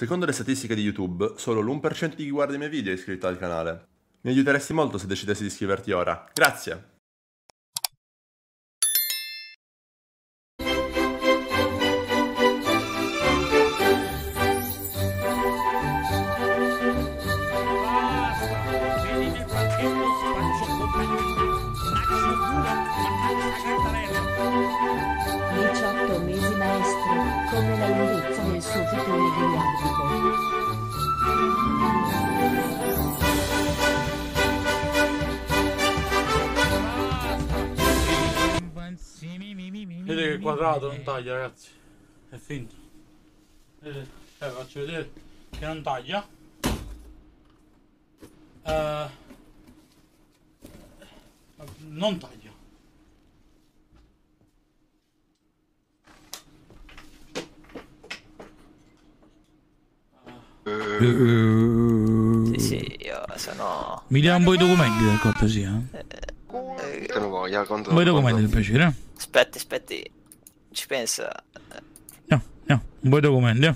Secondo le statistiche di YouTube, solo l'1% di chi guarda i miei video è iscritto al canale. Mi aiuteresti molto se decidessi di iscriverti ora. Grazie! Come la lunghezza del suo pitone biliardico. Vedete che quadrato non taglia, ragazzi. È finto. Vedete? Eh, faccio vedere che non taglia. Eh, non taglia. Sì, sì, io sono... Mi dia un po' i documenti per cortesia. Che non voglia, quanto... Un po' i documenti per piacere. Aspetti, aspetti. Ci pensa. No, no, un po' i documenti. eh.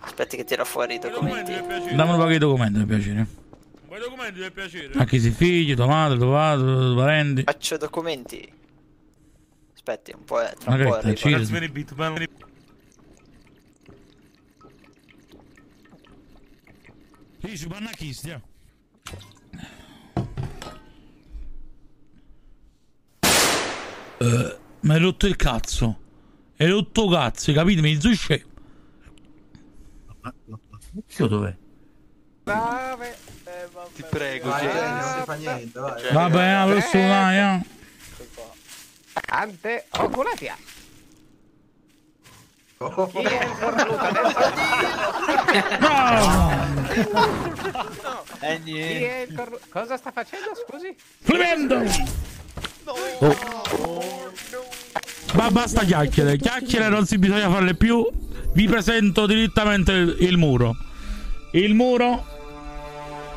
Aspetti che tira fuori i documenti. Dammi un po' i documenti per piacere. Vuoi documenti per piacere? A chi si figli, tua madre, tuo padre, tuoi parenti. Faccio documenti. Aspetti, un po', eh, tra Ma un po' arrivo. Panna chi stia. Eh, mi hai rotto il cazzo. Hai rotto cazzo, capito? Mi scemo. Io dov'è? Ti prego, Vai, non si fa niente, vai. Vabbè, la prossima dai, eh. Ante oculatia. Oh, Chi è il cornuto adesso? Bravo! Eh, Chi è il cornuto? Cosa sta facendo, scusi? Clemendo! Oh. Ma basta chiacchiere, chiacchiere non si bisogna farle più. Vi presento direttamente il, il muro. Il muro.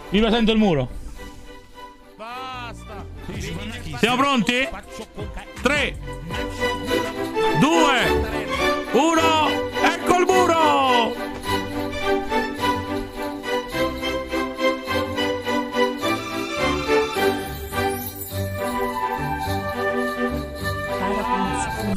Vi presento il muro. Basta. Siamo pronti? Faccio cocaina. 3, 2, ほら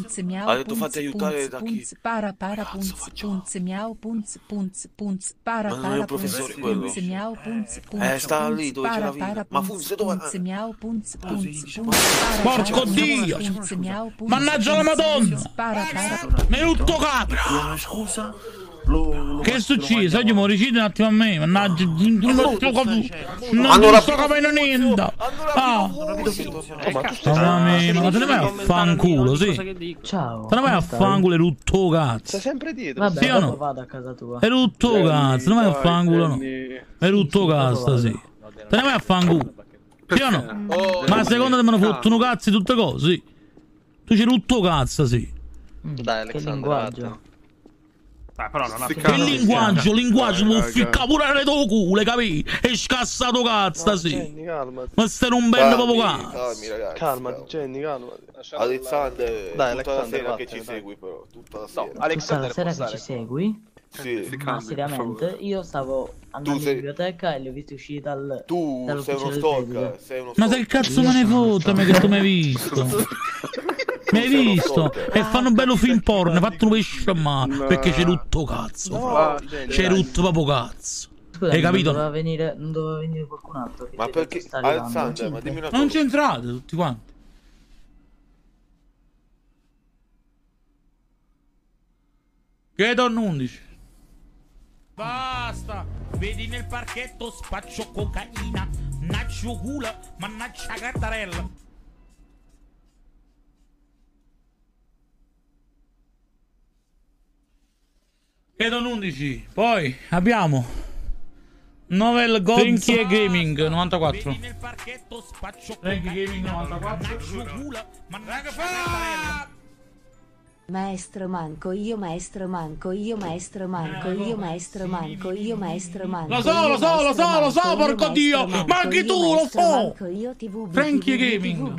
punz punz miau Ha detto punz, fatti aiutare punz, da chi? punz, para para punz punz miau punz punz punz para Ma non è para un professore punz, quello? punz miau punz punz Eh, sta punz, lì dove c'è para, la para, Ma punz, dove- punz miau punz punz punz Porco Dio! punz, miau, punz, Mannaggia la punz, Madonna! punz, para para Mi hai rotto cazzo! Scusa, lo, lo Che è successo? Oggi mi ricidi un attimo a me, mannaggia, non sto capendo, non Allora- sto capendo niente! Ah! Ma me- ma te ne vai a fanculo, sì? Ciao. Te ne vai a fanculo e rutto cazzo! Stai sempre dietro. Vabbè, Sì o no? vado a casa tua. E rutto cazzo, te ne vai a fanculo no? E rutto cazzo, sì! Te ne vai a fanculo! Sì o no? Oh, Ma secondo te me ne fottono cazzi tutte cose, sì? Tu c'è rutto cazzo, sì! Dai, Che Alexander, linguaggio. Che linguaggio, linguaggio, mi ficca pure le tue cule, capì? E scassato cazzo, sì! Jenny, calmati. Ma stai non bene proprio cazzo! calmi, ragazzi. Calmati, Jenny, calmati. Alexander, Dai, tutta la Alexander, sera che ci segui però, tutta la sera. Tutta la Alexander, sera può che ci segui? Sì. Ma seriamente, io stavo andando sei- in biblioteca e li ho visti uscire dal... Tu sei uno del stalker, sei uno Ma che stalker. cazzo me ne fotte a me che tu mi hai visto? Mi hai visto? E fanno un bello film porno, hai fatto un pesce ma perché c'è rutto cazzo. No, C'è dai. rutto proprio cazzo. Scusa, Hai capito? Non doveva venire, non doveva venire qualcun altro. Ma perché... che sta arrivando. Alexander, ma dimmi una Ma non cosa. c'entrate tutti quanti. Che donno 11? Basta. Vedi nel parchetto spaccio cocaina. Nacho Gula, mannaggia cartarella. Che donno 11? Poi abbiamo Novel Gods e Gaming 94. Vedi nel parchetto spaccio Frankie cocaina. Gaming 94. Nacho Gula, mannaggia cartarella. Maestro manco io maestro manco io maestro manco io maestro manco io maestro manco Lo so, io lo so, lo maestro so, lo so, manco, io porco maestro Dio, manco, ma anche io tu lo maestro so. manco, io TV Frankie Gaming.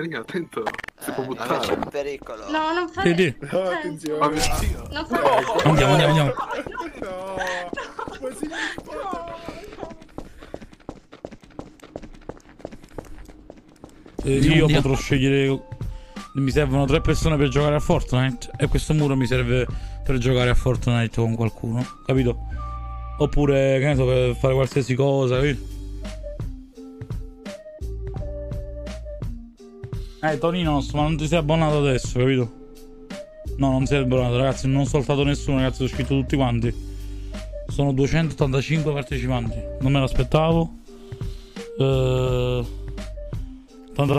Carina, attento. Si può Ma c'è buttare. un pericolo. No, non Sì, sì. No, attenzione. Ma vicino. Non fa... Andiamo, andiamo, andiamo. No. Si Eh, io potrò scegliere. Mi servono tre persone per giocare a Fortnite. E questo muro mi serve per giocare a Fortnite con qualcuno. Capito? Oppure, che ne so, per fare qualsiasi cosa, capito? Eh, Tonino, ma non ti sei abbonato adesso, capito? No, non sei abbonato, ragazzi. Non ho saltato nessuno, ragazzi. Ho scritto tutti quanti. Sono 285 partecipanti. Non me l'aspettavo. Eh.